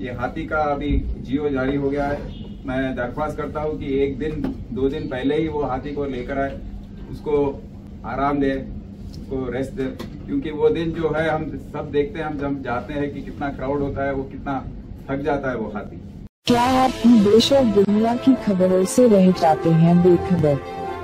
ये हाथी का अभी जियो जारी हो गया है। मैं दरख्वास्त करता हूँ कि एक दिन, दो दिन पहले ही वो हाथी को लेकर आए। उसको आराम दे, उसको रेस्ट दे। क्योंकि वो दिन जो है, हम सब देखते हैं, हम जब जाते हैं कि कितना क्राउड होता है, वो कितना थक जाता है वो हाथी। क्या आप देश और दुनिया की खबरों से रह जाते हैं बेखबर?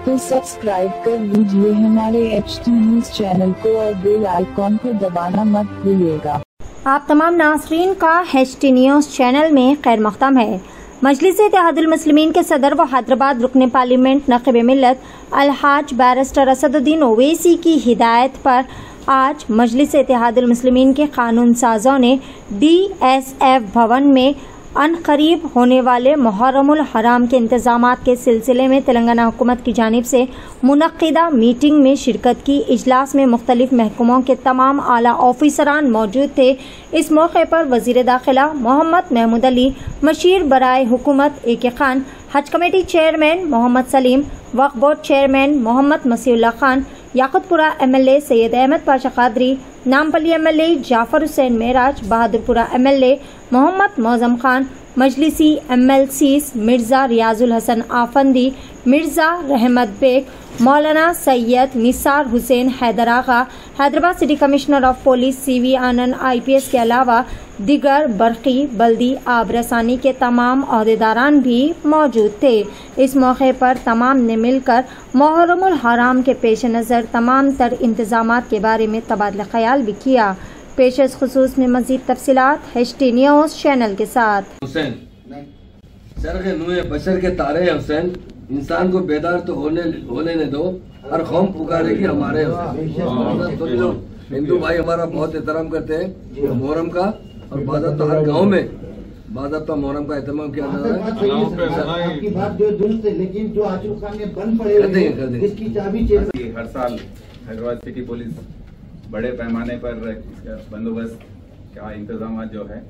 तो सब्सक्राइब कर लीजिए हमारे एच न्यूज़ चैनल को और बेल आइकॉन को दबाना मत भूलिएगा। आप तमाम नासरीन का एच टी न्यूज़ चैनल में खैर मकदम है। मजलिस इतिहादमसलमिन के सदर व हैदराबाद रुकन पार्लियामेंट नकब मिलत अलहाज बैरिस्टर असदुद्दीन ओवैसी की हिदायत पर आज मजलिस इतिहादमसलमिन के कानून साजों ने डी एस एफ़ भवन में अन करीब होने वाले मुहर्रमुल हराम के इंतज़ाम के सिलसिले में तेलंगाना हुकूमत की जानब से मुनदा मीटिंग में शिरकत की। इजलास में मुख्तलिफ़ महकमों के तमाम आला ऑफिसरान मौजूद थे। इस मौके पर वज़ीर दाखिला मोहम्मद महमूद अली, मशीर बरए हुकूमत A K Khan, Haj committee chairman Mohammed Saleem, Waqf board chairman Mohammed Masiullah Khan, Yakutpura M L A Syed Ahmed Pasha Quadri Nampally MLA Jaffer Hussain Meraj Bahadurpura MLA Mohammed Moazzam Khan मजलिसी MLCs Mirza Riyazul Hasan Afandi, Mirza Rahmat Baig, Maulana Syed Nisar Hussain Hyder Agha Hyderabad city commissioner of police CV Anand IPS के अलावा दिगर बरकी, बल्दी, आबरसानी के तमाम अहदेदारान भी मौजूद थे। इस मौके पर तमाम ने मिलकर मुहर्रमुल हराम के पेश नज़र तमाम तर इंतज़ाम के बारे में तबादला ख्याल भी किया। पेशस खसूस में मजीद तफसीत एच टी न्यूज़ चैनल के साथ। हुसैन सर के नुए बशर के तारे हैं हुसैन। इंसान को बेदार तो होने होने ने दो हर कौम पुकारेगी हमारे हुसैन। तो जो हिंदू भाई हमारा बहुत एहतराम करते हैं मोहरम का और बादत तो हर गाँव में। बादत तो मोहरम का एहतमाम किया जा रहा है। आपकी बात जो दुरुस्त है लेकिन जो आसिफ खान ने बंद पड़े। इसकी चाबी हर साल हैदराबाद सिटी पुलिस बड़े पैमाने पर बंदोबस्त का इंतज़ाम जो है,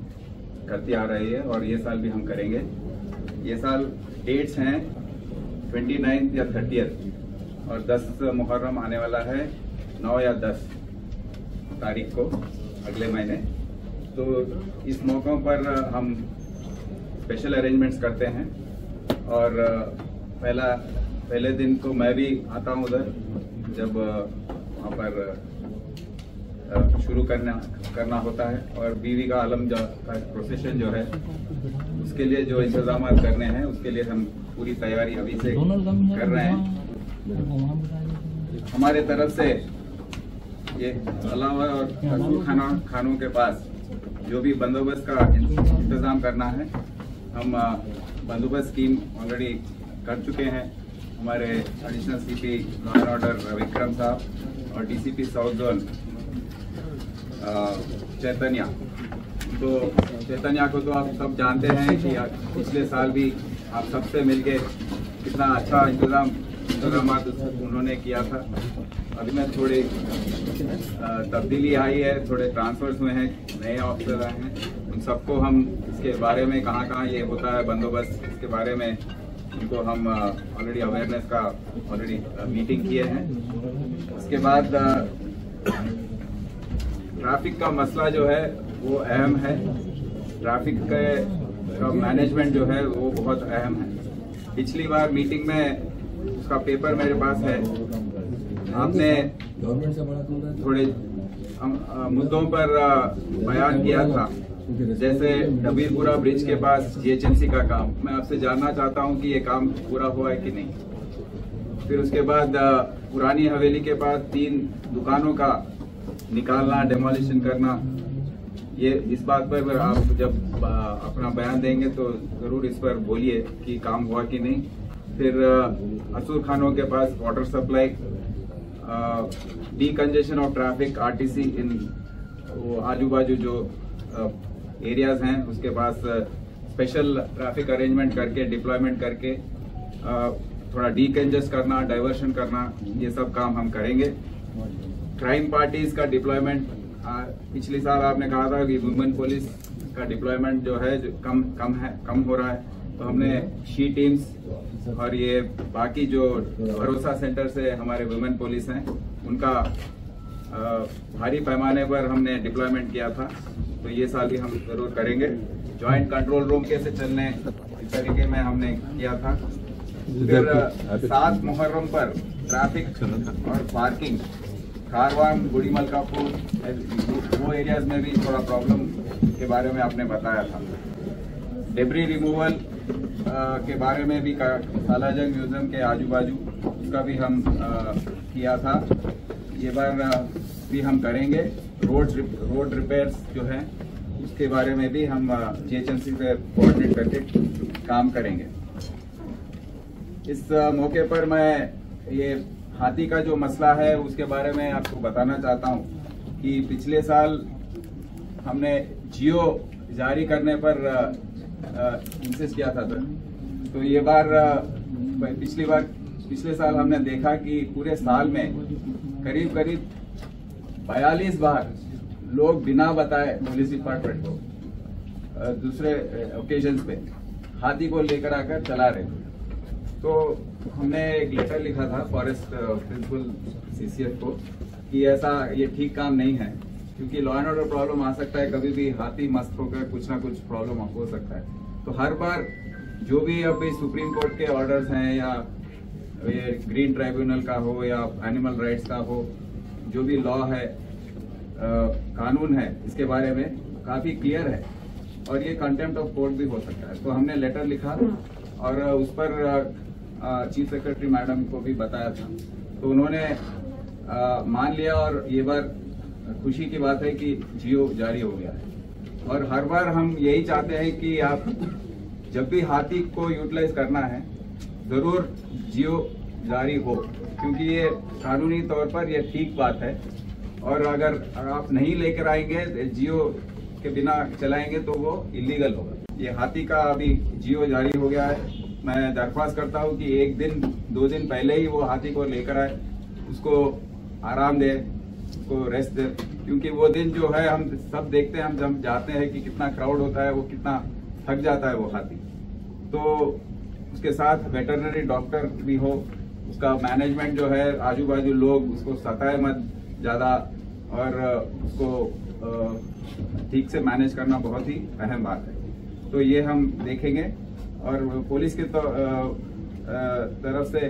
करती आ रही है और ये साल भी हम करेंगे। ये साल डेट्स हैं ट्वेंटी नाइन्थ या थर्टियथ और 10 मुहर्रम आने वाला है 9 या 10 तारीख को अगले महीने। तो इस मौक़ों पर हम स्पेशल अरेंजमेंट्स करते हैं और पहला, पहले दिन तो मैं भी आता हूँ उधर, जब वहाँ पर शुरू करना करना होता है और बीवी का आलम जो का प्रोसेशन जो है उसके लिए जो इंतज़ाम करने हैं उसके लिए हम पूरी तैयारी अभी से कर रहे हैं। हमारे तरफ़ से ये अलावा और कसूर खाना खानों के पास जो भी बंदोबस्त का इंतज़ाम करना है हम बंदोबस्त स्कीम ऑलरेडी कर चुके हैं। हमारे additional CP law and order Vikram साहब और डीसीपी साउथ जोन चैतन्या। तो चैतन्या को तो आप सब जानते हैं कि पिछले साल भी आप सबसे मिलके कितना अच्छा इंतज़ाम इंतज़ाम उन्होंने किया था। अभी में थोड़ी तब्दीली आई है, थोड़े ट्रांसफर्स हुए हैं, नए ऑफिसर आए हैं। उन सबको हम इसके बारे में कहाँ कहाँ ये होता है, बंदोबस्त, इसके बारे में उनको हम ऑलरेडी अवेयरनेस का ऑलरेडी मीटिंग किए हैं। उसके बाद ट्रैफ़िक का मसला जो है वो अहम है। ट्रैफ़िक के का मैनेजमेंट जो है वो बहुत अहम है। पिछली बार मीटिंग में उसका पेपर मेरे पास है। आपने? थोड़े मुद्दों पर बयान किया था। जैसे डबीरपुरा ब्रिज के पास जीएचएमसी का काम। मैं आपसे जानना चाहता हूँ कि ये काम पूरा हुआ है कि नहीं। फिर उसके बाद पुरानी हवेली के पास तीन दुकानों का निकालना डेमोलिशन करना, ये इस बात पर आप जब अपना बयान देंगे तो ज़रूर इस पर बोलिए कि काम हुआ कि नहीं। फिर असूर खानों के पास water supply decongestion of traffic RTC इन वो आजू बाजू जो एरियाज़ हैं, उसके पास स्पेशल ट्रैफ़िक अरेंजमेंट करके डिप्लॉयमेंट करके थोड़ा डीकंजेस्ट करना डाइवर्शन करना, ये सब काम हम करेंगे। क्राइम पार्टीज़ का डिप्लॉयमेंट पिछले साल आपने कहा था कि वुमेन पुलिस का डिप्लॉयमेंट जो है, जो कम कम है, कम हो रहा है। तो हमने शी टीम्स और ये बाकी जो भरोसा सेंटर से हमारे वुमेन पुलिस हैं, उनका भारी पैमाने पर हमने डिप्लॉयमेंट किया था। तो ये साल भी हम ज़रूर करेंगे। जॉइंट कंट्रोल रूम कैसे चलने, इस तरीके में हमने किया था। फिर सात मुहर्रम पर ट्रैफ़िक और पार्किंग खारवान गुड़ी मलकापुर वो एरियाज़ में भी थोड़ा प्रॉब्लम के बारे में आपने बताया था। डेबरी रिमूवल के बारे में भी सालाजंग म्यूज़ियम के आजू बाजू उसका भी हम आ, किया था। ये बार भी हम करेंगे। रोड रोड रिपेयर्स जो है उसके बारे में भी हम जीएचएमसी से कोऑर्डिनेट करके काम करेंगे। इस मौके पर मैं ये हाथी का जो मसला है, उसके बारे में आपको बताना चाहता हूँ कि पिछले साल हमने जियो जारी करने पर इंसिस्ट किया था सर तो ये बार पिछली बार, पिछले साल हमने देखा कि पूरे साल में करीब करीब बयालीस बार लोग बिना बताए पुलिस डिपार्टमेंट को दूसरे ओकेजन पे हाथी को लेकर आकर चला रहे थे। तो हमने एक लेटर लिखा था फॉरेस्ट प्रिंसिपल सीसीएफ को कि ऐसा ये ठीक काम नहीं है क्योंकि लॉ एंड ऑर्डर प्रॉब्लम आ सकता है कभी भी हाथी मस्त होकर कुछ ना कुछ प्रॉब्लम हो सकता है। तो हर बार जो भी अभी सुप्रीम कोर्ट के ऑर्डर्स हैं या ये ग्रीन ट्राइब्यूनल का हो या एनिमल राइट्स का हो जो भी लॉ है आ, कानून है इसके बारे में काफ़ी क्लियर है और ये कंटेम्प्ट ऑफ़ कोर्ट भी हो सकता है। तो हमने लेटर लिखा और उस पर चीफ सेक्रेटरी मैडम को भी बताया था। तो उन्होंने मान लिया और ये बार खुशी की बात है कि जियो जारी हो गया है। और हर बार हम यही चाहते हैं कि आप जब भी हाथी को यूटिलाइज करना है, ज़रूर जियो जारी हो, क्योंकि ये कानूनी तौर पर यह ठीक बात है। और अगर आप नहीं लेकर आएँगे, जियो के बिना चलाएँगे तो वो इलीगल होगा। ये हाथी का अभी जियो जारी हो गया है। मैं दरख्वास्त करता हूँ कि एक दिन, दो दिन पहले ही वो हाथी को लेकर आए। उसको आराम दे, उसको रेस्ट दे। क्योंकि वो दिन जो है, हम सब देखते हैं, हम जब जाते हैं कि कितना क्राउड होता है, वो कितना थक जाता है वो हाथी। तो उसके साथ वेटरनरी डॉक्टर भी हो, उसका मैनेजमेंट जो है आजू बाजू लोग, उसको सताए मत ज़्यादा। और, उसको ठीक से मैनेज करना बहुत ही अहम बात है। तो ये हम देखेंगे। और पुलिस के तो, तरफ़ से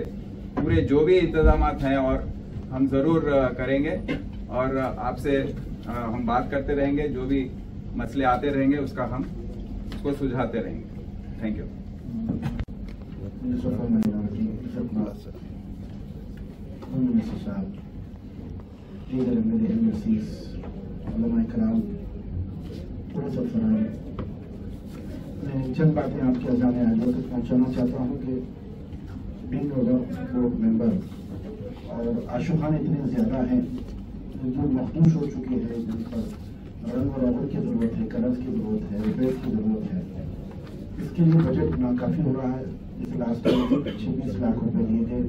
पूरे जो भी इंतज़ाम हैं और हम ज़रूर करेंगे। और आपसे हम बात करते रहेंगे जो भी मसले आते रहेंगे उसका हम उसको सुझाते रहेंगे। थैंक यू मैं चंद बातें आपके अजाने आगे तक पहुंचाना चाहता हूँ कि बींग बोर्ड मेंबर और आशुखान इतने ज़्यादा हैं, जो मखदूश हो चुके हैं जिन पर। रंग और रबर की ज़रूरत है, कलर की ज़रूरत है रिपेयर की ज़रूरत है। इसके लिए बजट नाकाफ़ी हो रहा है, इस लास्ट में छब्बीस लाख रुपए दिए गए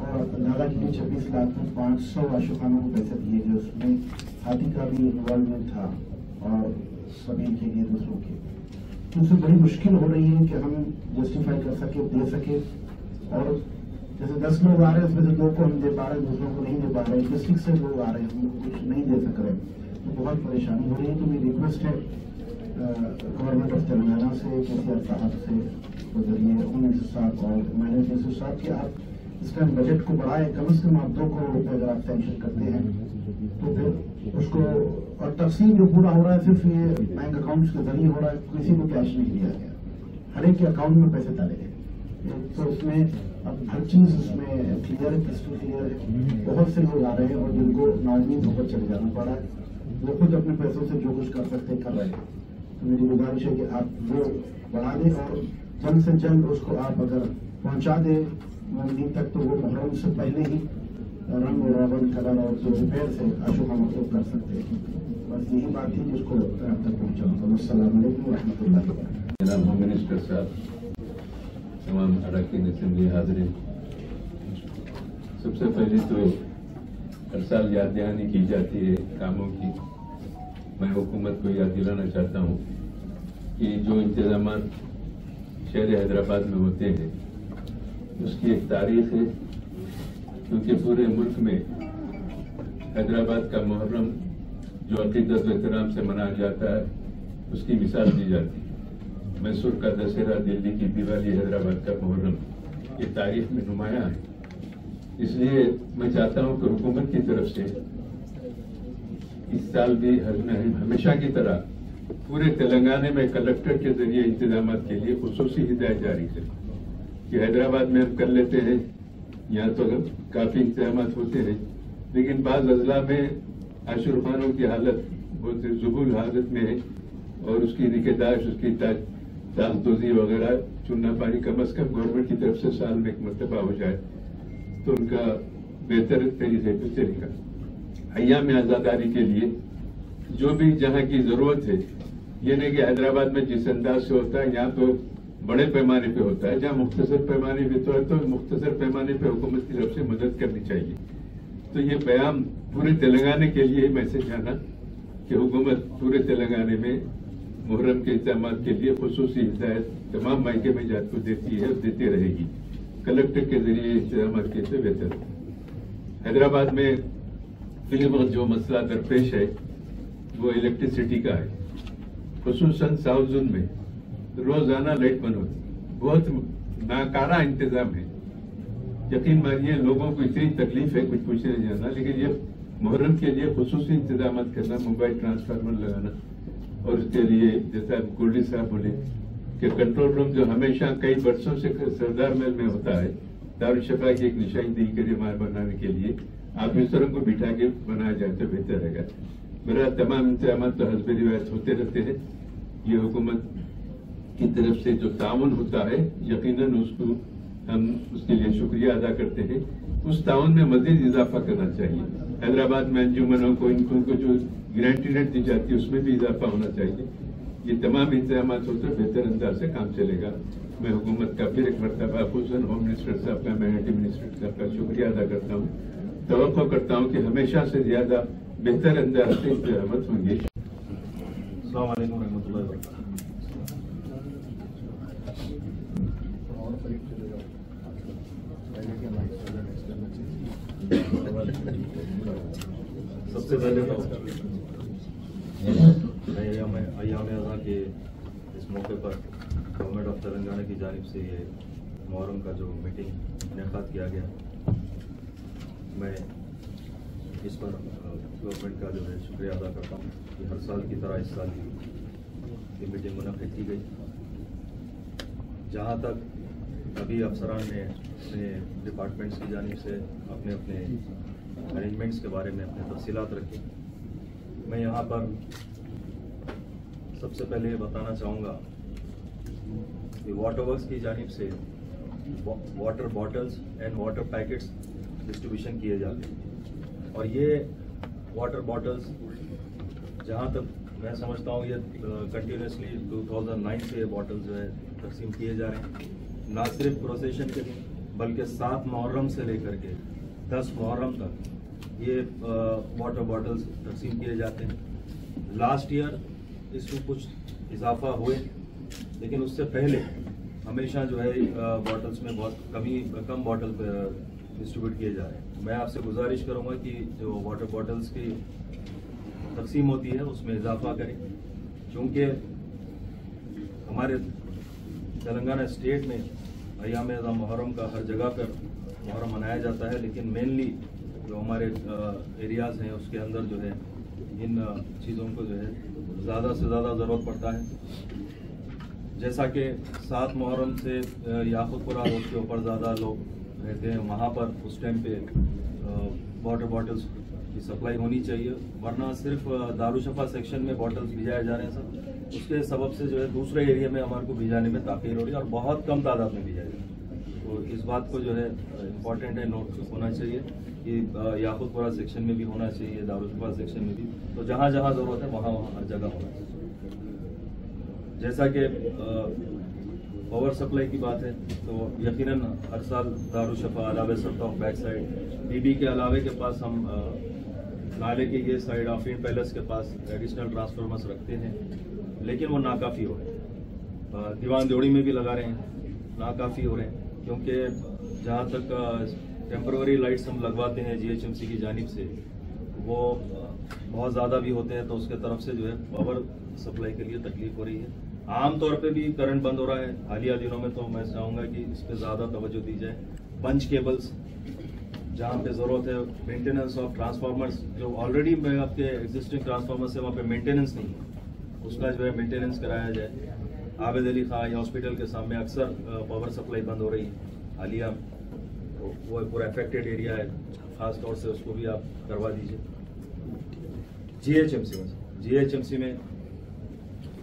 और अंदाज़ा कीजिए छब्बीस लाख में पाँच सौ आशुखानों को पैसे दिए गए उसमें हाथी का भी इन्वॉल्वमेंट था और सभी के लिए दूसरों के। तो उससे बड़ी मुश्किल हो रही है कि हम जस्टिफाई कर सके, दे सके। और जैसे दस लोग आ रहे हैं, उसमें से दो को हम दे पा रहे हैं, दूसरों को नहीं दे पा रहे हैं। डिस्ट्रिक्ट से लोग आ रहे हैं हम कुछ नहीं दे सक रहे तो बहुत परेशानी हो रही है तो मेरी रिक्वेस्ट है गवर्नमेंट ऑफ़ तेलंगाना से के सी आर साहब से ज़रिए मिनिस्टर साहब और मैनेज मिनिस्टर साहब कि आप इस टाइम बजट को बढ़ाए। कम से कम आप दो करोड़ रुपए अगर आप सेंक्शन करते हैं उसको और तकसीम जो पूरा हो रहा है सिर्फ़ ये बैंक अकाउंट्स के ज़रिए हो रहा है, किसी को कैश नहीं दिया गया। हर एक के अकाउंट में पैसे डाले गए। तो उसमें अब हर चीज़ उसमें क्लियर है क्रिस्टल क्लियर है। बहुत से लोग आ रहे हैं और जिनको नाजमीन होकर चले जाना पड़ा है। वो खुद अपने पैसों से जो कुछ कर सकते कर रहे हैं। तो मेरी गुजारिश है कि आप वो बढ़ा दें और जल्द से जल्द उसको आप अगर पहुँचा दें मंदिर तक तो वो मुहर्रम से पहले ही रंग रबन कलर और जो रिपेयर से अशोका मतलब कर सकते हैं। बस यही बात थी जिसको आप तक पहुंचाऊँ। असल वरहमल होम मिनिस्टर साहब, तमाम अरकान असम्बली हाजिर सबसे पहले तो हर साल याद दहानी की जाती है कामों की। मैं हुकूमत को याद दिलाना चाहता हूँ कि जो इंतज़ाम शहर हैदराबाद में होते हैं, उसकी एक तारीख है। क्योंकि पूरे मुल्क में हैदराबाद का मुहर्रम जो अकीदत एहतराम से मनाया जाता है, उसकी मिसाल दी जाती है। मैसूर का दशहरा, दिल्ली की दिवाली, हैदराबाद का मुहर्रम, ये तारीख में नुमाया है। इसलिए मैं चाहता हूँ कि हुकूमत की तरफ़ से इस साल भी हर- हमेशा की तरह पूरे तेलंगाना में कलेक्टर के ज़रिए इंतज़ाम के लिए खसूसी हिदायत जारी करें कि हैदराबाद में हम कर लेते हैं यहाँ तो काफ़ी इंतज़ाम होते हैं। लेकिन बाद अजला में आशुर खानों की हालत, बहुत जुबुल हालत में है और उसकी निकेदाश उसकी ताजदोजी वगैरह चुनना पानी कम अज कम गवर्नमेंट की तरफ़ से साल में एक मरतबा हो जाए तो उनका बेहतर तरीके से चलेगा अयाम आजादारी के लिए जो भी जहाँ की ज़रूरत है, ये नहीं कि हैदराबाद में जिस अंदाज से होता है, यहाँ तो बड़े पैमाने पे होता है, जहाँ मुख्तसर पैमाने पे तो है तो मुख्तसर पैमाने पे हुकूमत की तरफ़ से मदद करनी चाहिए। तो ये बयान पूरे तेलंगाना के लिए मैसेज आना कि हुकूमत पूरे तेलंगाना में मुहर्रम के इंतज़ाम के लिए खसूस हिदायत तमाम मायके में जात को देती है और देती रहेगी। कलेक्टर के ज़रिए इंतज़ाम के से बेहतर। हैदराबाद में फ़िल्म जो मसला दरपेश है, वो इलेक्ट्रिसिटी का है। खसूस साउथ जोन में रोज़ाना लाइट बंद होती बहुत नाकारा इंतज़ाम है। यकीन मानिए, लोगों को इतनी तकलीफ़ है, कुछ पूछने नहीं जाना लेकिन ये मुहर्रम के लिए खसूस इंतज़ाम करना, मोबाइल ट्रांसफार्मर लगाना, और उसके लिए, जैसा गोल्डी साहब बोले कि कंट्रोल रूम जो हमेशा कई वर्षों से सरदार महल में होता है दारुशफा की एक निशानदेही के लिए, मार बनाने के लिए, आप ऑफिसरों को बिठा के बनाया जाए तो बेहतर रहेगा। मेरा तमाम इंतज़ाम तो हजब रिवायत होते रहते हैं। ये हुकूमत की तरफ़ से जो ताउन होता है, यकीनन उसको हम उसके लिए शुक्रिया अदा करते हैं। उस ताउन में मजीद इजाफा करना चाहिए। हैदराबाद में अंजुमनों को, इनको को जो गारंटी रेट दी जाती है, उसमें भी इजाफा होना चाहिए। ये तमाम इंतज़ाम हो तो बेहतर अंदाज से काम चलेगा। मैं हुकूमत का फिर एक मरतबा खुशन होम मिनिस्टर साहब का माइनॉरिटी मिनिस्टर साहब का शुक्रिया अदा करता हूँ। तो करता हूँ कि हमेशा से ज़्यादा बेहतर अंदाज से इंतज़ाम होंगे। सबसे पहले तो अयाम अज़ा के इस मौके पर गवर्नमेंट ऑफ़ तेलंगाना की जानब से ये मुहर्रम का जो मीटिंग इनका किया गया, मैं इस पर गवर्नमेंट का जो है शुक्रिया अदा करता हूँ कि हर साल की तरह इस साल भी ये मीटिंग मुनद की गई। जहाँ तक अभी अफसरान ने अपने डिपार्टमेंट्स की जानब से अपने अपने अरेंजमेंट्स के बारे में अपने तफसीलात रखी। मैं यहाँ पर सबसे पहले बताना चाहूँगा कि वाटर वर्क्स की जानब से water bottles and water packets distribution किए जाते हैं। और ये वाटर बॉटल्स जहाँ तक मैं समझता हूँ, ये कंटिन्यूसली 2009 से ये बॉटल्स जो है तकसीम किए जा रहे हैं। ना सिर्फ़ प्रोसेशन के बल्कि सात मुहर्रम से लेकर के दस मुहर्रम तक ये वाटर बॉटल्स तकसीम किए जाते हैं। लास्ट ईयर इसमें कुछ इजाफा हुए, लेकिन उससे पहले हमेशा जो है बॉटल्स में बहुत कमी, कम बॉटल डिस्ट्रीब्यूट किए जा रहे हैं। मैं आपसे गुजारिश करूँगा कि जो वाटर बॉटल्स की तकसीम होती है, उसमें इजाफा करें। क्योंकि हमारे तेलंगाना स्टेट में अयाम मुहर्रम का हर जगह पर मुहर्रम मनाया जाता है, लेकिन मेनली जो हमारे एरियाज़ हैं, उसके अंदर जो है, इन चीज़ों को जो है, ज़्यादा से ज़्यादा ज़रूरत पड़ता है। जैसा कि सात मुहर्रम से याकुतपुरा रोड के ऊपर ज़्यादा लोग रहते हैं, वहाँ पर उस टाइम पे वाटर बॉटल्स की सप्लाई होनी चाहिए, वरना सिर्फ़ दारूशफा सेक्शन में बॉटल्स भिजाए जा रहे हैं सब, उसके सबब से जो है दूसरे एरिया में हमारे को भिजाने में ताखिर हो रही है और बहुत कम तादाद में इस बात को जो है इम्पोर्टेंट है नोट होना चाहिए कि याकुतपुरा सेक्शन में भी होना चाहिए दारूशफा सेक्शन में भी। तो जहाँ जहाँ ज़रूरत है, वहाँ वहाँ हर जगह होना चाहिए। जैसा कि पावर सप्लाई की बात है तो यकीनन हर साल दारुशफा अलावे ऑफ़ बैक साइड बीबी के अलावे के पास हम नाले के ये साइड आफरीन पैलेस के पास एडिशनल ट्रांसफार्मर्स रखते हैं, लेकिन वो नाकाफ़ी हो रहे हैं। दीवान देवड़ी में भी लगा रहे हैं, नाकाफ़ी हो रहे हैं। क्योंकि जहाँ तक टेम्पररी लाइट्स हम लगवाते हैं जीएचएमसी की जानिब से, वो बहुत ज़्यादा भी होते हैं तो उसके तरफ़ से जो है पावर सप्लाई के लिए तकलीफ़ हो रही है। आमतौर पे भी करंट बंद हो रहा है। हालिया दिनों में तो मैं चाहूँगा कि इस पर ज़्यादा तवज्जो दी जाए। पंच केबल्स जहाँ पे ज़रूरत है मेंटेनेंस ऑफ़ ट्रांसफार्मर्स जो ऑलरेडी आपके एग्जिस्टिंग ट्रांसफार्मर्स है वहाँ पे मेंटेनेंस नहीं है, उसका जो है मेंटेनेंस कराया जाए। आबिद अली खां हॉस्पिटल के सामने अक्सर पावर सप्लाई बंद हो रही है। हालिया, वो पूरा अफेक्टेड एरिया है। खास तौर से उसको भी आप करवा दीजिए। जीएचएमसी में जीएचएमसी में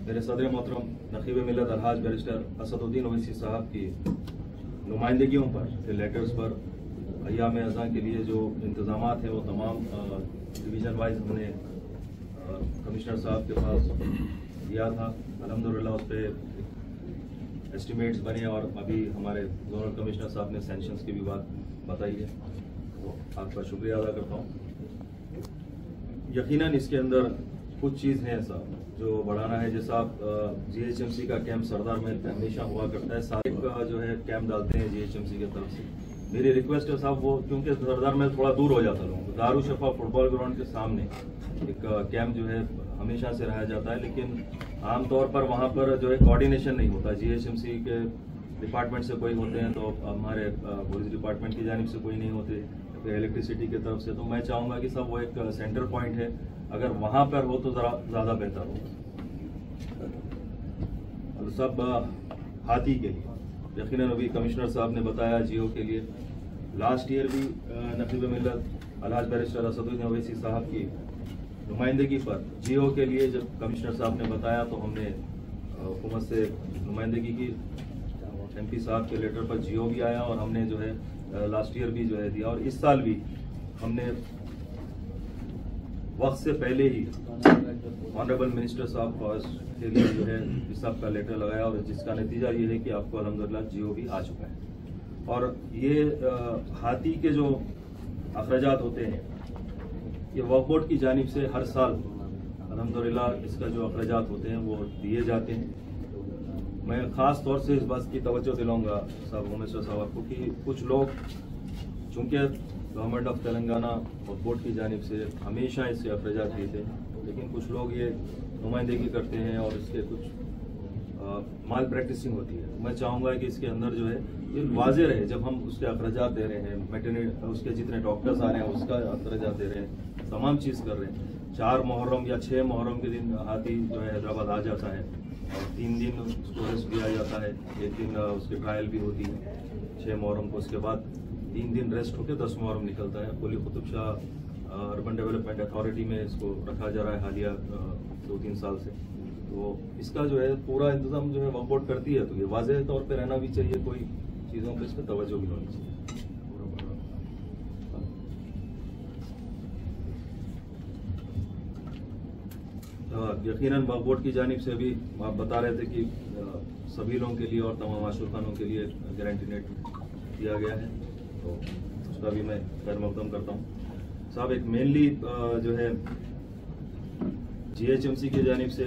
मेरे सदर मोहतरम नकीब मिलत अलहाज बैरिस्टर असदुद्दीन ओवैसी साहब की नुमाइंदगियों पर लेटर्स पर अयाम अज़ा के लिए जो इंतज़ाम हैं, वो तमाम डिवीज़न वाइज हमने कमिश्नर साहब के पास दिया था। अलहमदिल्ला उस पर एस्टिमेट्स बने और अभी हमारे जोनल कमिश्नर साहब ने सेंशंस की भी बात बताई है। तो आपका शुक्रिया अदा करता हूँ। यकीनन इसके अंदर कुछ चीज़ हैं साहब जो बढ़ाना है। जैसा आप जीएचएमसी का कैंप सरदार पे हमेशा हुआ करता है। सारे का जो है कैंप डालते हैं जीएचएमसी की तरफ़ से। मेरी रिक्वेस्ट है साहब, वो क्योंकि सरदार महल थोड़ा दूर हो जाता लोगों को। दारू शफा फुटबॉल ग्राउंड के सामने एक कैंप जो है हमेशा से रहा जाता है, लेकिन आमतौर पर वहाँ पर जो है कोऑर्डिनेशन नहीं होता। जीएचएमसी के डिपार्टमेंट से कोई होते हैं तो हमारे पुलिस डिपार्टमेंट की जानब से कोई नहीं होते फिर इलेक्ट्रिसिटी की तरफ़ से। तो मैं चाहूँगा कि सब वो एक सेंटर पॉइंट है। अगर वहाँ पर हो तो ज़रा ज़्यादा बेहतर और सब हाथी के लिए। यकीन अभी कमिश्नर साहब ने बताया जियो के लिए। लास्ट ईयर भी नकीब मिलत अलहाज बैरिस्टर असदुद्दीन अवैसी साहब की नुमाइंदगी पर। जियो के लिए जब कमिश्नर साहब ने बताया तो हमने हुकूमत से नुमाइंदगी की एमपी साहब के लेटर पर जियो भी आया और हमने जो है लास्ट ईयर भी जो है दिया। और इस साल भी हमने वक्त से पहले ही ऑनरेबल मिनिस्टर साहब के लिए जो है इस सब का लेटर लगाया और जिसका नतीजा ये है कि आपको अलहमदिल्ला जियो भी आ चुका है। और ये हाथी के जो अखराज होते हैं ये वक्फ की जानब से हर साल अलहमदिल्ला इसका जो अखराज होते हैं वो दिए जाते हैं। मैं ख़ास तौर से इस बात की तवज्जो दिलाऊँगा साहब मिनिस्टर साहब को कि कुछ लोग चूँकि गवर्नमेंट ऑफ़ तेलंगाना और बोर्ड की जानब से हमेशा इससे अखराज दिए थे लेकिन कुछ लोग ये नुमाइंदगी करते हैं और इसके कुछ आ, माल प्रैक्टिसिंग होती है। मैं चाहूँगा कि इसके अंदर जो है ये वाजे रहे। जब हम उसके अखराज दे रहे हैं मेटरनिटी उसके जितने डॉक्टर्स आ रहे हैं उसका अखराज दे रहे हैं तमाम चीज़ कर रहे हैं। चार मुहर्रम या छः मुहर्रम के दिन हाथी जो है हैदराबाद आ जाता है। और तीन दिन उसको रेस्ट दिया जाता है। एक दिन उसकी ट्रायल भी होती है। छः मुहर्रम को उसके बाद तीन दिन रेस्ट होकर दस मुहर्रम निकलता है। Quli Qutub Shah urban development authority में इसको रखा जा रहा है हालिया दो तीन साल से। तो इसका जो है पूरा इंतज़ाम जो है वर्कआउट करती है। तो ये वाजह तौर पर रहना भी चाहिए। कोई चीज़ों पर इस पर तवज्जो भी होनी चाहिए। यकीनन वक्फ बोर्ड की जानब से अभी आप बता रहे थे कि सभी लोगों के लिए और तमाम आशुर खानों के लिए गारंटी नेट दिया गया है। तो उसका भी मैं खैर मकदम करता हूँ। साहब, एक मेनली जो है जीएचएमसी की जानब से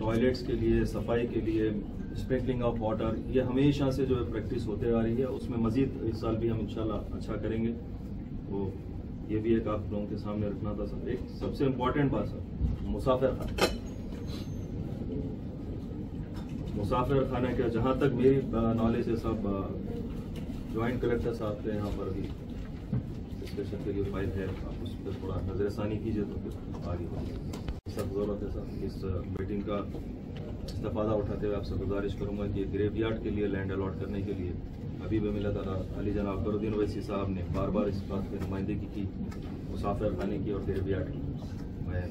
टॉयलेट्स के लिए, सफ़ाई के लिए स्प्रिंकलिंग ऑफ़ वाटर ये हमेशा से जो है प्रैक्टिस होते आ रही है। उसमें मजीद इस साल भी हम इंशाल्लाह अच्छा करेंगे। तो ये भी एक आप लोगों के सामने रखना था सर। एक सबसे इम्पोर्टेंट बात, सर, मुसाफिर खाना। मुसाफिर खाना क्या जहाँ तक मेरी नॉलेज है सब ज्वाइंट कलेक्टर साहब के यहाँ पर भी डिस्कशन के लिए फ़ाइल है। आप उस पर थोड़ा नजरसानी कीजिए तो फिर आगे सब ज़रूरत है सर, इस मीटिंग का इस्तेफादा उठाते हुए आपसे गुजारिश करूँगा कि ग्रेव यार्ड के लिए लैंड अलॉट करने के लिए अभी भी मिला था अली जनाब अकबरुद्दीन वैसी साहब ने बार बार इस बात की नुमाइंदगी की, मुसाफिर खाने की और यार्ड की। मैं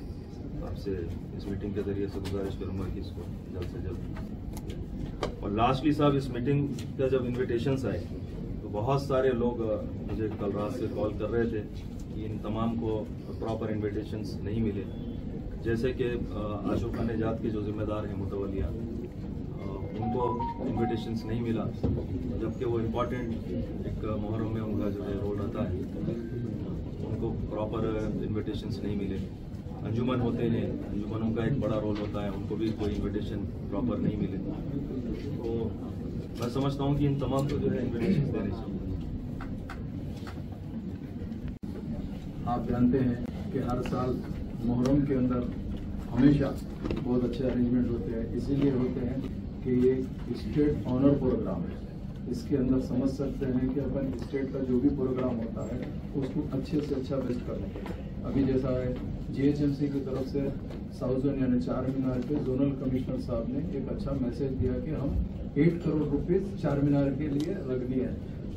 आपसे इस मीटिंग के ज़रिए से गुजारिश करूँगा कि इसको जल्द से जल्द और लास्टली साहब, इस मीटिंग का जब इन्विटेशंस आए तो बहुत सारे लोग मुझे कल रात से कॉल कर रहे थे कि इन तमाम को प्रॉपर इन्विटेशंस नहीं मिले। जैसे कि आशुक खान जात के जो जिम्मेदार हैं, मुतवलिया उनको इन्विटेशन नहीं मिला, जबकि वो इम्पोर्टेंट एक मुहर्रम में उनका जो है रोल रहता है। उनको प्रॉपर इन्विटेशन नहीं मिले। अंजुमन होते हैं, अंजुमनों का एक बड़ा रोल होता है, उनको भी कोई इन्विटेशन प्रॉपर नहीं मिले। तो मैं समझता हूँ कि इन तमाम को जो है इन्विटेशन देने चाहिए। आप जानते हैं कि हर साल मुहर्रम के अंदर हमेशा बहुत अच्छे अरेंजमेंट होते हैं, इसीलिए होते हैं कि ये स्टेट ऑनर प्रोग्राम है। इसके अंदर समझ सकते हैं कि अपन स्टेट का जो भी प्रोग्राम होता है, उसको अच्छे से अच्छा बेस्ट करना अभी जैसा है जीएचएमसी की तरफ़ से साउथ जोन यानी चार मीनार के जोनल कमिश्नर साहब ने एक अच्छा मैसेज दिया कि हम एट करोड़ रुपीस चार मीनार के लिए रखनी है।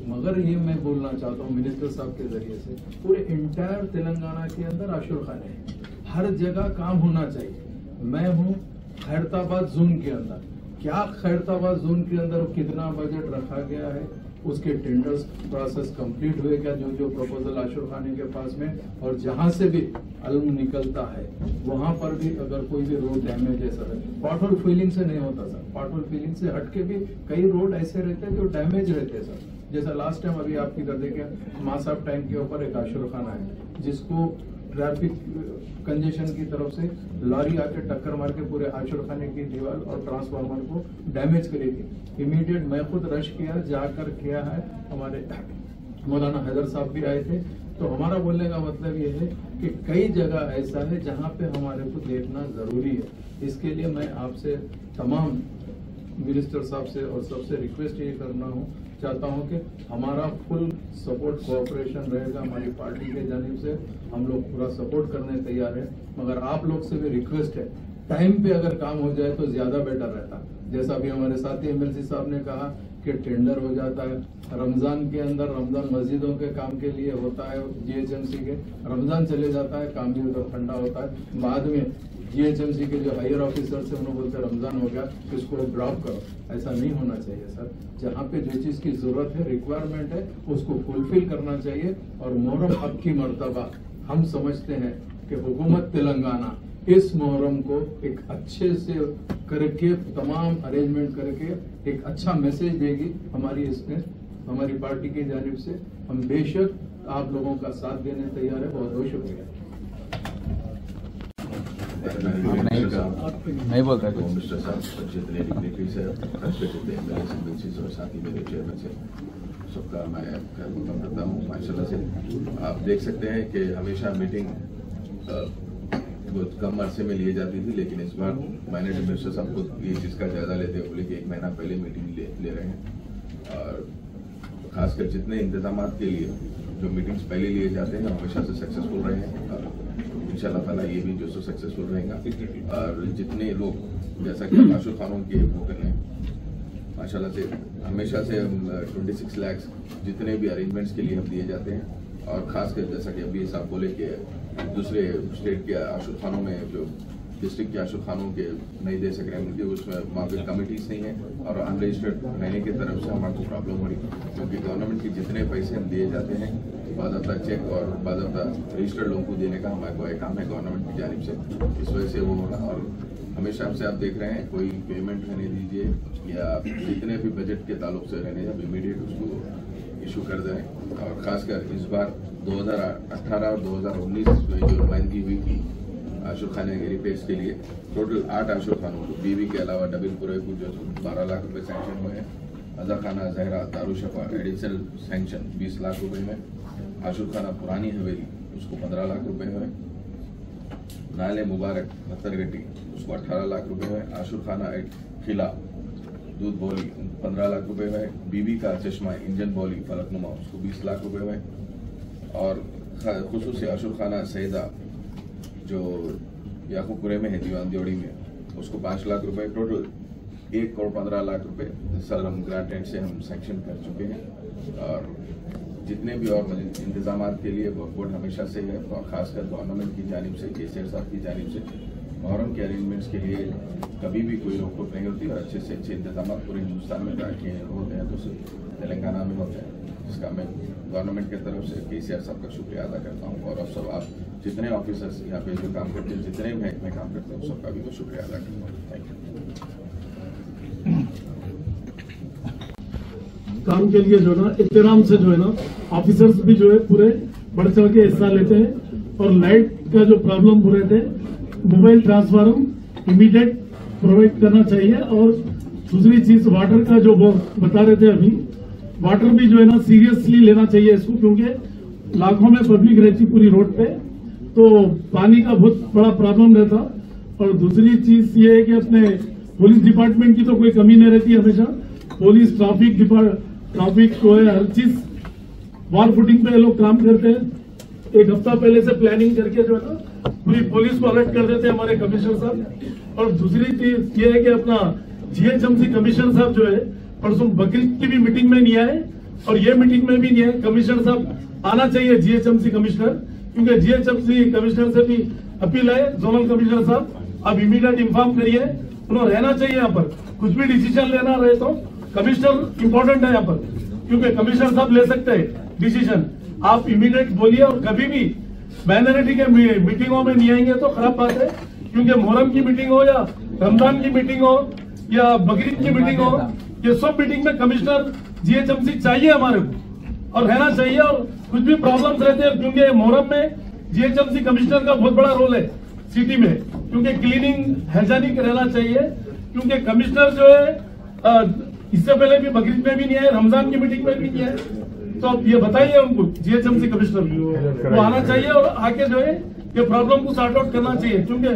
मगर ये मैं बोलना चाहता हूँ मिनिस्टर साहब के ज़रिए से, पूरे इंटायर तेलंगाना के अंदर आशुर खाने हैं। हर जगह काम होना चाहिए। मैं हूँ खैरताबाद जोन के अंदर। क्या खैरताबाद जोन के अंदर कितना बजट रखा गया है? उसके टेंडर्स प्रोसेस कंप्लीट हुए क्या? जो जो प्रपोजल आशुर खाने के पास में और जहाँ से भी अलम निकलता है, वहाँ पर भी अगर कोई भी रोड डैमेज है सर पॉटहोल फीलिंग से नहीं होता सर पॉटहोल फीलिंग से हटके भी कई रोड ऐसे रहते हैं जो डैमेज रहते हैं सर जैसा लास्ट टाइम अभी आपकी कर देखे, मासाब टैंक के ऊपर एक आशुर खाना है जिसको ट्रैफ़िक कंजेशन की तरफ़ से लॉरी आके टक्कर मार के पूरे आशुर खाने की दीवार और ट्रांसफार्मर को डैमेज करेगी इमीडिएट मैं खुद रश किया, जाकर किया है। हमारे मौलाना हैदर साहब भी आए थे। तो हमारा बोलने का मतलब ये है कि कई जगह ऐसा है जहाँ पे हमारे को देखना ज़रूरी है। इसके लिए मैं आपसे तमाम मिनिस्टर साहब से और सबसे रिक्वेस्ट ये करना हूँ चाहता हूँ कि हमारा फुल सपोर्ट कोऑपरेशन रहेगा, हमारी पार्टी के जानिब से हम लोग पूरा सपोर्ट करने तैयार है। मगर आप लोग से भी रिक्वेस्ट है टाइम पे अगर काम हो जाए तो ज़्यादा बेटर रहता। जैसा भी हमारे साथी एमएलसी साहब ने कहा कि टेंडर हो जाता है। रमज़ान के अंदर, रमज़ान मस्जिदों के काम के लिए होता है जीएचएमसी के। रमज़ान चले जाता है, काम भी उधर ठंडा होता है। बाद में जीएचएमसी के जो हायर ऑफिसर से उन्होंने बोलते रमज़ान हो गया तो इसको ड्रॉप करो। ऐसा नहीं होना चाहिए, सर। जहाँ पे जो चीज़ की ज़रूरत है रिक्वायरमेंट है, उसको फुलफिल करना चाहिए। और मोहरम अब की मरतबा, हम समझते हैं कि हुकूमत तेलंगाना इस मुहर्रम को एक अच्छे से करके तमाम अरेंजमेंट करके एक अच्छा मैसेज देगी हमारी इसमें हमारी पार्टी की जानब से। हम बेशक आप लोगों का साथ देने तैयार है बहुत बहुत शुक्रिया। नहीं बोल रहा मिस्टर साहब जितने डिग्निटरीज है रेस्पेक्टेड एमएलए एमएलसीज और साथ ही मेरे चेयरमैन से सबका मैं वेलकम करता हूँ माशाल्लाह से। आप देख सकते हैं कि हमेशा मीटिंग बहुत कम अरसे में लिए जाती थी लेकिन इस बार माइनर मिनिस्टर साहब को ये चीज़ का जायजा लेते हुए बोले कि एक महीना पहले मीटिंग ले, ले रहे हैं। और खासकर जितने इंतज़ाम के लिए जो मीटिंग्स पहले लिए जाते हैं हमेशा से सक्सेसफुल रहे हैं। इंशाल्लाह ताला ये भी जो सो सक्सेसफुल रहेगा। और जितने लोग जैसा कि आशुर खानों के वो कर रहे हैं माशाल्लाह से हमेशा से ट्वेंटी सिक्स लैक्स जितने भी अरेंजमेंट्स के लिए हम दिए जाते हैं। और खासकर जैसा कि अभी साहब बोले कि दूसरे स्टेट के आशुर खानों में, जो डिस्ट्रिक्ट के आशुर खानों के नहीं दे सक रहे हैं उनके उसमें वहाँ पे कमिटीज नहीं है और अनरजिस्टर्ड रहने की तरफ़ से हमारे को प्रॉब्लम हो रही क्योंकि गवर्नमेंट के जितने पैसे हम दिए जाते हैं बाधा चेक और बाधा रजिस्टर्ड लोगों को देने का हमारे को एक काम है गवर्नमेंट की जानब से। इस वजह से वो होगा और हमेशा से आप देख रहे हैं, कोई पेमेंट रहने दीजिए या जितने भी बजट के ताल्लुक से रहने आप इमीडिएट उसको इशू कर दें। और खासकर इस बार 2018 और 2019 में जो नुमाइंदगी हुई थी आशुर खाने के रिपेयर्स के लिए, टोटल आठ आशुर खानों को बीवी के अलावा डबिल पुरे को जो बारह लाख रुपए सैंक्शन हुए हैं। अजा खाना जहरा दारूशफा एडिशनल सैंक्शन बीस लाख रुपए में। आशुर खाना पुरानी हवेली, उसको पंद्रह लाख रुपए हुए नाले मुबारक पत्थरगट्टी उसको अठारह लाख रुपए हुए आशुर खाना किला दूध बोली, पंद्रह लाख रुपए हुए बीबी का चश्मा, इंजन बोली, फलकनुमा, उसको बीस लाख रुपए हुए और खसूस आशुर खाना सैदा जो याकूबपुरे में है, दीवान दियोड़ी में, उसको पाँच लाख रुपए टोटल एक करोड़ पंद्रह लाख रुपए सर हम ग्रांटेड से हम सेक्शन कर चुके हैं। और जितने भी और इंतज़ाम के लिए बोर्ड हमेशा से है, और खासकर गवर्नमेंट की जानब से के साहब की जानब से। मुहर्रम के अरेंजमेंट्स के लिए कभी भी कोई रोक टोक नहीं होती और अच्छे से अच्छे इंतज़ाम पूरे हिंदुस्तान में जाके होते हैं तो तेलंगाना में होते हैं जिसका मैं गवर्नमेंट की तरफ़ से के साहब का शुक्रिया अदा करता हूँ। और अब सब आप जितने ऑफिसर्स यहाँ पे जो काम करते हैं, जितने बैंक में काम करते हैं सबका भी मैं शुक्रिया अदा करता हूँ थैंक यू काम के लिए जो है ना इतराम से जो है ना ऑफिसर्स भी जो है पूरे बढ़ चढ़ के हिस्सा लेते हैं और लाइट का जो प्रॉब्लम हो रहे थे मोबाइल ट्रांसफार्म इमीडिएट प्रोवाइड करना चाहिए और दूसरी चीज़, वाटर का जो बता रहे थे अभी, वाटर भी जो है ना सीरियसली लेना चाहिए इसको, क्योंकि लाखों में पब्लिक रहती पूरी रोड पे तो पानी का बहुत बड़ा प्रॉब्लम रहता। और दूसरी चीज़ ये है कि अपने पुलिस डिपार्टमेंट की तो कोई कमी नहीं रहती हमेशा। पुलिस ट्रैफ़िक ट्रैफ़िक को है, हर चीज़ वॉर फुटिंग पे लोग काम करते हैं। एक हफ़्ता पहले से प्लानिंग करके जो है ना पूरी पुलिस को अलर्ट कर देते हैं हमारे कमिश्नर साहब। और दूसरी चीज़ ये है कि अपना जीएचएमसी कमिश्नर साहब जो है, परसों बकरीद की भी मीटिंग में नहीं आए। और ये मीटिंग में भी नहीं आए। कमिश्नर साहब आना चाहिए जीएचएमसी कमिश्नर क्योंकि जीएचएमसी कमिश्नर से भी अपील है जोनल कमिश्नर साहब। आप इमीडिएट इन्फॉर्म करिए। उन्होंने रहना चाहिए यहाँ पर। कुछ भी डिसीज़न लेना रहे तो कमिश्नर इम्पोर्टेंट है यहाँ पर। क्योंकि कमिश्नर साहब ले सकते हैं डिसीज़न आप इमीडिएट बोलिए और कभी भी माइनॉरिटी के मीटिंगों में नहीं आएँगे तो खराब बात है। क्योंकि मोहरम की मीटिंग हो या रमज़ान की मीटिंग हो या बकरीद की मीटिंग हो, ये सब मीटिंग में कमिश्नर जीएचएमसी चाहिए हमारे को और रहना चाहिए और कुछ भी प्रॉब्लम्स रहते हैं, क्योंकि मोहरम में जीएचएमसी कमिश्नर का बहुत बड़ा रोल है सिटी में। क्योंकि क्लीनिंग हाइजेनिक रहना चाहिए, क्योंकि कमिश्नर जो है इससे पहले भी बकरीद में भी नहीं आए, रमज़ान की मीटिंग में भी नहीं आए। तो आप ये बताइए उनको जीएचएमसी कमिश्नर वो आना चाहिए और आके जो है ये प्रॉब्लम को सॉर्ट आउट करना चाहिए क्योंकि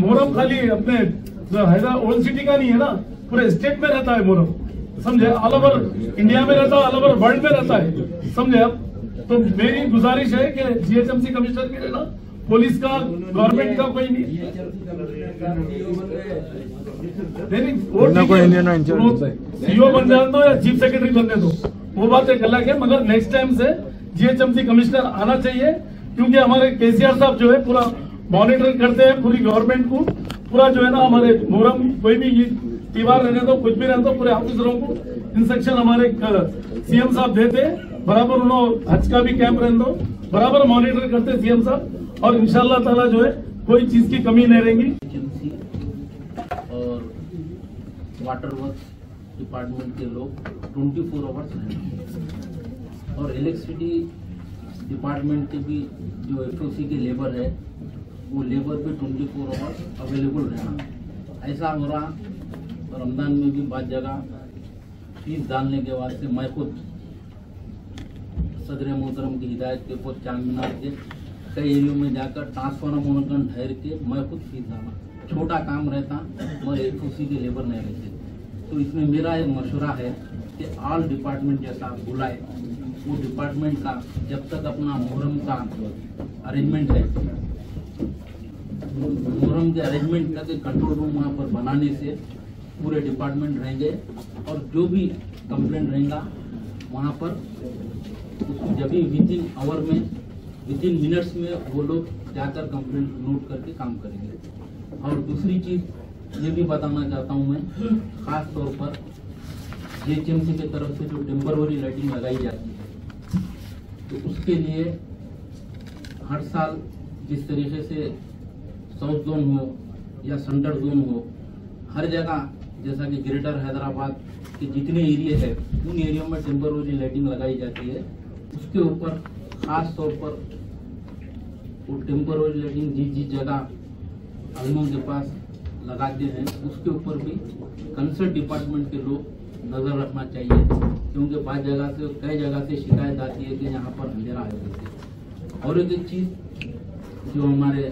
मोहरम खाली अपने हैदराबाद ओल्ड सिटी का नहीं है ना पूरे स्टेट में रहता है मोहरम समझे? ऑल ओवर इंडिया में रहता है ऑल ओवर वर्ल्ड में रहता है। समझे आप? तो मेरी गुजारिश है कि जीएचएमसी कमिश्नर के ना पुलिस का गवर्नमेंट का कोई नहीं। सीओ बन जाने दो या चीफ सेक्रेटरी बनने दो। वो बात एक अलग है, मगर नेक्स्ट टाइम से जीएचएमसी कमिश्नर आना चाहिए, क्योंकि हमारे केसीआर साहब जो है पूरा मॉनिटर करते हैं पूरी गवर्नमेंट को। पूरा जो है ना हमारे मुहर्रम कोई भी त्योहार रहने दो, कुछ भी रहने दो, पूरे ऑफिसरों को इंस्ट्रक्शन हमारे सीएम साहब देते हैं। बराबर उन्होंने हज का भी कैंप रहने दो, बराबर मॉनिटर करते सीएम साहब। और इंशाल्लाह ताला जो है कोई चीज़ की कमी नहीं रहेगी। और वाटर वर्क डिपार्टमेंट के लोग 24 फोर आवर्स रहेंगे और इलेक्ट्रिसिटी डिपार्टमेंट के भी जो एफ़ के लेबर है, वो लेबर भी 24 फोर आवर्स अवेलेबल रहना। ऐसा हो रहा, रमज़ान में भी बाद जगह फ़ीस डालने के वास्ते मैं खुद सदर मोहतरम की हिदायत के ऊपर चाँद मीनार के कई एरियो में जाकर ट्रांसफार्मर मोनकन ठहर के मैं खुद फ़ीस डाला। छोटा काम रहता, मगर एफ़ के लेबर नहीं रहते। तो इसमें मेरा एक मशवरा है कि ऑल डिपार्टमेंट जैसा आप बुलाए, वो डिपार्टमेंट का जब तक अपना मुहर्रम का अरेंजमेंट है मुहर्रम के अरेंजमेंट का कंट्रोल रूम वहाँ पर बनाने से पूरे डिपार्टमेंट रहेंगे और जो भी कंप्लेंट रहेगा, वहाँ पर उसको जब भी विद इन आवर में विद इन मिनट्स में वो लोग जाकर कंप्लेंट नोट करके काम करेंगे। और दूसरी चीज़ ये भी बताना चाहता हूँ मैं, खास तौर पर जेएचएमसी की तरफ़ से जो टेम्पररी लाइटिंग लगाई जाती है तो उसके लिए हर साल जिस तरीके से साउथ जोन हो या सेंट्रल जोन हो, हर जगह जैसा कि ग्रेटर हैदराबाद के जितने एरिया है, उन एरिया में टेम्पररी लाइटिंग लगाई जाती है। उसके ऊपर खास तौर पर वो टेम्पररी लाइटिंग जिस जिस जगह आलमों के पास लगाते हैं। उसके ऊपर भी कंसर्ट डिपार्टमेंट के लोग नज़र रखना चाहिए, क्योंकि बाद जगह से, कई जगह से शिकायत आती है कि यहाँ पर अंधेरा है। करके और एक चीज़ जो हमारे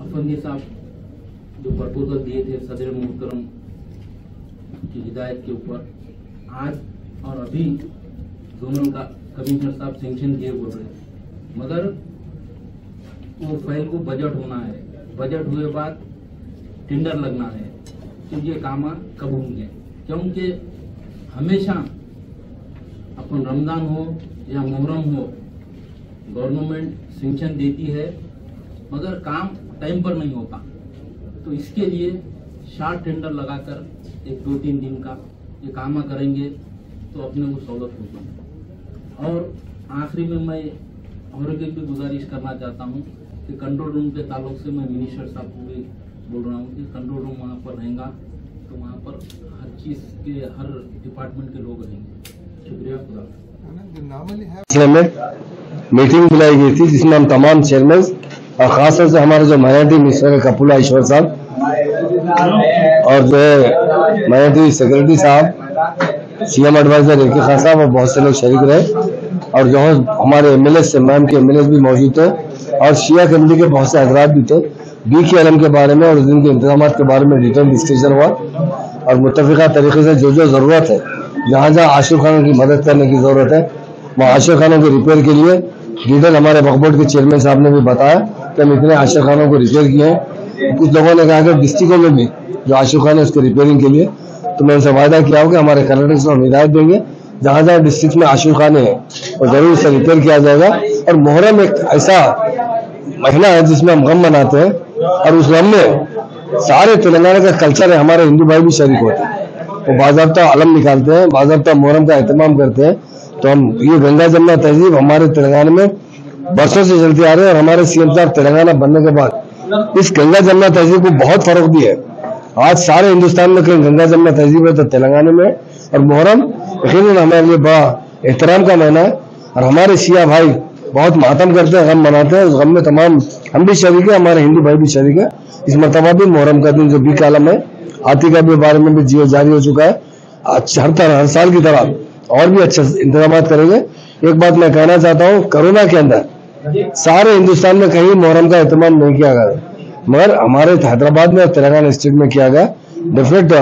अफंदी साहब जो प्रपोजल दिए थे, सदर मोहतरम की हिदायत के ऊपर, आज और अभी दोनों का कमिश्नर साहब सेंक्शन किए बोल रहे मगर वो फ़ाइल को बजट होना है। बजट हुए बाद टेंडर लगना है। तो ये काम कब होंगे? क्योंकि हमेशा अपन रमज़ान हो या मुहर्रम हो, गवर्नमेंट सेंक्शन देती है, मगर काम टाइम पर नहीं होता। तो इसके लिए शार्ट टेंडर लगाकर एक दो तीन दिन का ये काम करेंगे तो अपने को सहूलत होगी। और आखिरी में मैं और एक भी गुजारिश करना चाहता हूँ कि कंट्रोल रूम के ताल्लुक से मैं मिनिस्टर साहब को भी बोल रहा हूँ। कंट्रोल रूम वहाँ पर रहेगा तो वहाँ पर हर चीज़ के, हर डिपार्टमेंट के लोग रहेंगे। शुक्रिया खुदा। सिलसिले में मीटिंग बुलाई गई थी, जिसमें हम तमाम चेयरमैन और खासतौर से हमारे जो माइनॉरिटी मिनिस्टर कपूला ईश्वर साहब, और जो है माइनॉरिटी सेक्रेटरी साहब CM adviser A K Khan साहब, और बहुत से लोग शरीक रहे। और जो हमारे एमएलए से मैम के एमएलए भी मौजूद थे, और शिया कमेटी के बहुत से हजरात भी थे। बी के एल के बारे में और उस दिन के इंतज़ाम के बारे में डिटेल डिस्कशन हुआ। और मुतफ़ा तरीके से जो जो ज़रूरत है, जहाँ जहाँ आशिर खानों की मदद करने की ज़रूरत है, वहाँ आशिर खानों के रिपेयर के लिए डिटेल हमारे वक्फ बोर्ड के चेयरमैन साहब ने भी बताया कि हम इतने आशिर खानों को रिपेयर किए हैं। कुछ लोगों ने कहा कि डिस्ट्रिक्टों में भी जो आशिर खान है उसके रिपेयरिंग के लिए। तो मैं उनसे वायदा किया हूँ कि हमारे कलेक्टर से हम हिदायत देंगे। जहाँ जहाँ डिस्ट्रिक्ट में आशिर खाने हैं और ज़रूर उसे रिपेयर किया जाएगा। और मोहर्रम एक ऐसा महीना है जिसमें हम गम मनाते हैं और उस में सारे तेलंगाना का कल्चर है, हमारे हिंदू भाई भी शरीक होते हैं। वो बाजाबता अलम निकालते हैं, बाजाबता मोहरम का एहतमाम करते हैं। तो हम, ये गंगा जमुना तहजीब हमारे तेलंगाना में बरसों से चलती आ रही है और हमारे सीएम साहब तेलंगाना बनने के बाद इस गंगा जमुना तहजीब को बहुत फ़र्क दिया है। आज सारे हिंदुस्तान में कहीं गंगा जमुना तहजीब है तो तेलंगाना में और मोहरम यकीन हमारे लिए बड़ा एहतराम का महीना है। और हमारे शिया भाई बहुत मातम करते हैं, गम मनाते हैं। उस गम में तमाम, हम भी शरीक है, हमारे हिंदू भाई भी शरीक है। इस मरतबा भी मोहरम का दिन, जो बी कालम है आती का भी बारे में भी जियो जारी हो चुका है। हर तरह, हर साल की तरह और भी अच्छे इंतज़ाम करेंगे। एक बात मैं कहना चाहता हूँ, कोरोना के अंदर सारे हिंदुस्तान में कहीं मोहरम का एहतमाम नहीं किया गया। मगर हमारे हैदराबाद में और तेलंगाना स्टेट में किया गया। डेफिनेट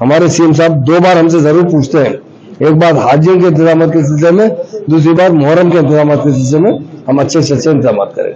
हमारे सीएम साहब दो बार हमसे ज़रूर पूछते हैं। एक बात हाजियों के इंतज़ाम के सिलसिले में, दूसरी बात मुहर्रम के इंतज़ाम के सिलसिले में हम अच्छे से अच्छे इंतज़ाम करें